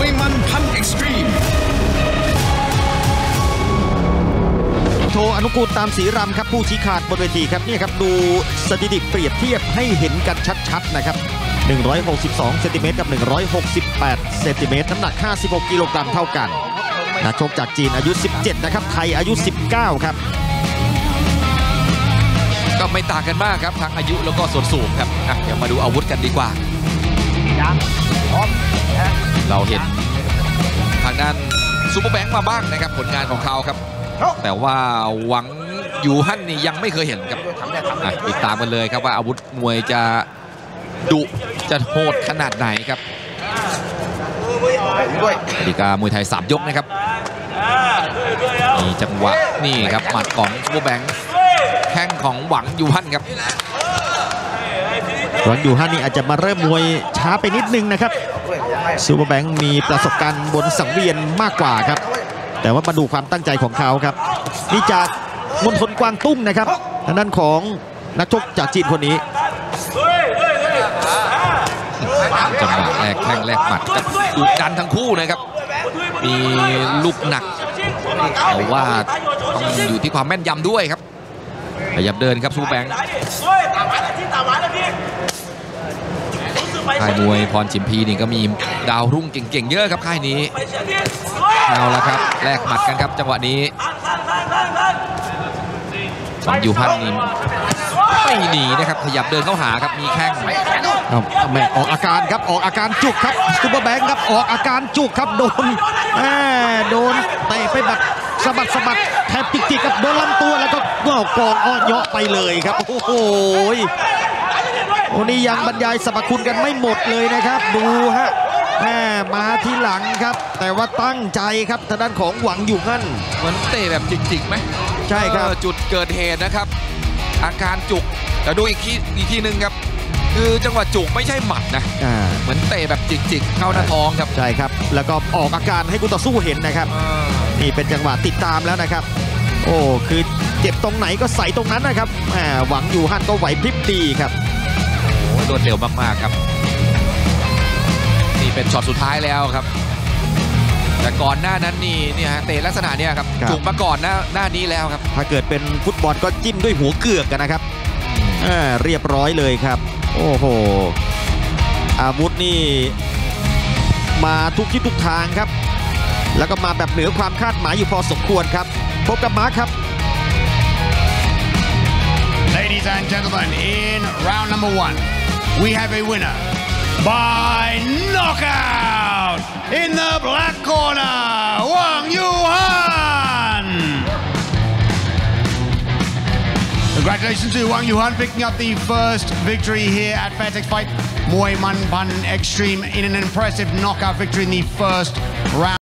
วยมันพันธุ์ Extremeโทอนุกูลตามสีรำครับผู้ชี้ขาดบนเวทีครับนี่ครับดูสถิติเปรียบเทียบให้เห็นกันชัดๆนะครับ 162เซนติเมตรกับ 168เซนติเมตรน้ำหนัก 56 กิโลกรัมเท่ากันนักชกจากจีนอายุ 17 นะครับ ไทยอายุ 19 ครับ ก็ไม่ต่างกันมากครับทั้งอายุแล้วก็ส่วนสูงครับอะเดี๋ยวมาดูอาวุธกันดีกว่า เราเห็นทางด้านซูเปอร์แบงค์มาบ้างนะครับผลงานของเขาครับ แต่ว่าหวังอยู่ฮั่นนี่ยังไม่เคยเห็นครับอะติดตามกันเลยครับว่าอาวุธมวยจะดุจะโหดขนาดไหนครับกติกามวยไทย 3 ยกนะครับมีจังหวะนี่ครับหมัดของซูเปอร์แบงค์แข้งของหวังยูฮั่นครับห วังอยู่ฮั่นนี่อาจจะมาเริ่มมวยช้าไปนิดนึงนะครับซูเปอร์แบงค์มีประสบการณ์บนสังเวียนมากกว่าครับ แต่ว่ามาดูความตั้งใจของเขาครับ นี่จากมณฑลกวางตุ้งนะครับทางด้านของนักชกจากจีนคนนี้จังหวะแรกแข้งแรกหมัดกับดุดันทั้งคู่นะครับ มีลูกหนักแต่ว่าต้องอยู่ที่ความแม่นยำด้วยครับ ขยับเดินครับซูแบงค์ค่ายมวยพรชิมพีนี่ก็มีดาวรุ่งเก่งๆเยอะครับค่ายนี้เอาละครับแลกหมัดกันครับจังหวะนี้สังยูพันนี่ไม่หนีนะครับขยับเดินเข้าหาครับมีแข้งเอาแม่ออกอาการครับออกอาการจุกครับซูเปอร์แบงค์ครับออกอาการจุกครับโดนแหม่โดนเตะไปแบบ สะบัดสะบัดแทบจิกๆกับโดนลำตัวแล้วก็งอกกองอ้อเยาะไปเลยครับ โอ้โหโอ้นี่ยังบรรยายสรรพคุณกันไม่หมดเลยนะครับ ดูฮะแหม่มาที่หลังครับ แต่ว่าตั้งใจครับทางด้านของหวังอยู่งั้นเหมือนเตะแบบจริงๆไหมใช่ครับเออจุดเกิดเหตุนะครับ อาการจุกแต่ดูอีกทีอีกทีหนึ่งครับ คือจังหวะจุกไม่ใช่หมัดนะอ่าเหมือนเตะแบบจิกๆ เข้าหน้าท้องครับใช่ครับ แล้วก็ออกอาการให้คู่ต่อสู้เห็นนะครับเออ นี่เป็นจังหวะติดตามแล้วนะครับ โอ้คือเจ็บตรงไหนก็ใส่ตรงนั้นนะครับแหมหวังอยู่ฮั่นก็ไหวพริบดีครับโอ้ยรวดเร็วมากๆครับ นี่เป็นช็อตสุดท้ายแล้วครับ แต่ก่อนหน้านั้นนี่เนี่ยฮะเตะลักษณะเนี้ยครับครับจุกมาก่อนหน้าหน้านี้แล้วครับ ถ้าเกิดเป็นฟุตบอลก็จิ้มด้วยหัวเกือกกันนะครับอ่าเรียบร้อยเลยครับ โอ้โหอาวุธนี่มาทุกที่ทุกทางครับ แล้วก็มาแบบเหนือความคาดหมายอยู่พอสมควรครับ พบกับมาร์คครับ Ladies and gentlemen, in round number one, we have a winner by knockout in the black corner, Wang Yuhan. Congratulations to Wang Yuhan picking up the first victory here at Fairtex Fight Muay Man Pan Extreme in an impressive knockout victory in the first round.